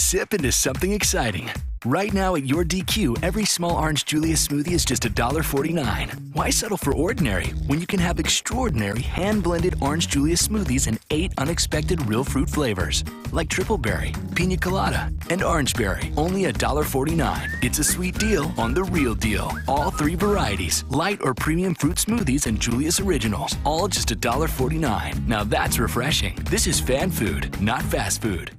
Sip into something exciting. Right now at your DQ, every small orange Julius smoothie is just $1.49. Why settle for ordinary when you can have extraordinary hand blended orange Julius smoothies in eight unexpected real fruit flavors? Like triple berry, pina colada, and orange berry. Only $1.49. It's a sweet deal on the real deal. All three varieties light or premium fruit smoothies and Julius originals. All just $1.49. Now that's refreshing. This is fan food, not fast food.